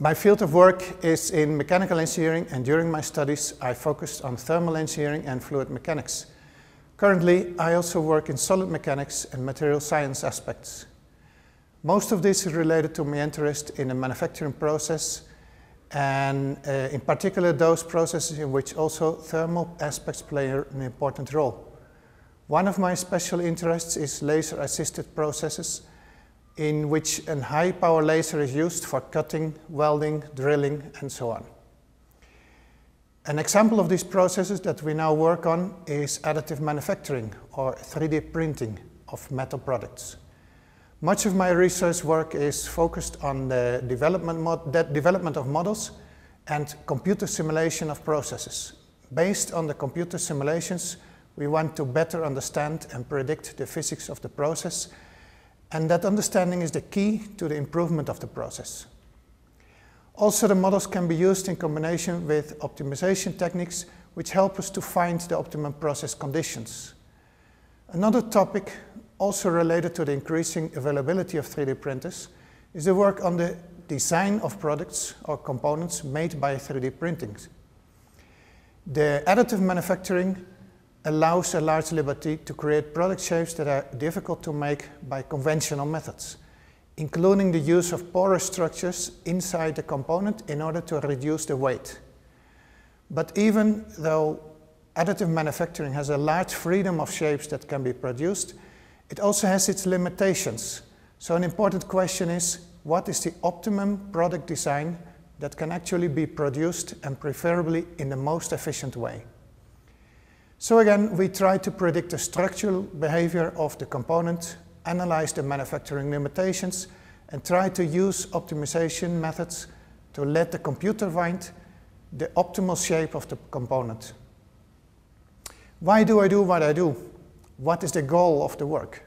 My field of work is in mechanical engineering and during my studies I focused on thermal engineering and fluid mechanics. Currently I also work in solid mechanics and material science aspects. Most of this is related to my interest in the manufacturing process and uh, in particular those processes in which also thermal aspects play an important role. One of my special interests is laser assisted processes in which a high power laser is used for cutting, welding, drilling and so on. An example of these processes that we now work on is additive manufacturing or 3D printing of metal products. Much of my research work is focused on the development, development of models and computer simulation of processes. Based on the computer simulations, we want to better understand and predict the physics of the process, and that understanding is the key to the improvement of the process. Also, the models can be used in combination with optimization techniques which help us to find the optimum process conditions. Another topic also related to the increasing availability of 3D printers is the work on the design of products or components made by 3D printing. The additive manufacturing allows a large liberty to create product shapes that are difficult to make by conventional methods, including the use of porous structures inside the component in order to reduce the weight. But even though additive manufacturing has a large freedom of shapes that can be produced, it also has its limitations. So an important question is, what is the optimum product design that can actually be produced and preferably in the most efficient way? So again, we try to predict the structural behavior of the component, analyze the manufacturing limitations, and try to use optimization methods to let the computer find the optimal shape of the component. Why do I do what I do? What is the goal of the work?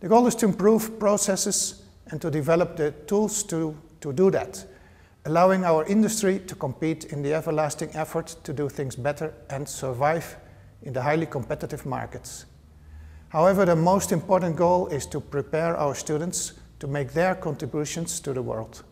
The goal is to improve processes and to develop the tools to, to do that, allowing our industry to compete in the everlasting effort to do things better and survive in the highly competitive markets. However, the most important goal is to prepare our students to make their contributions to the world.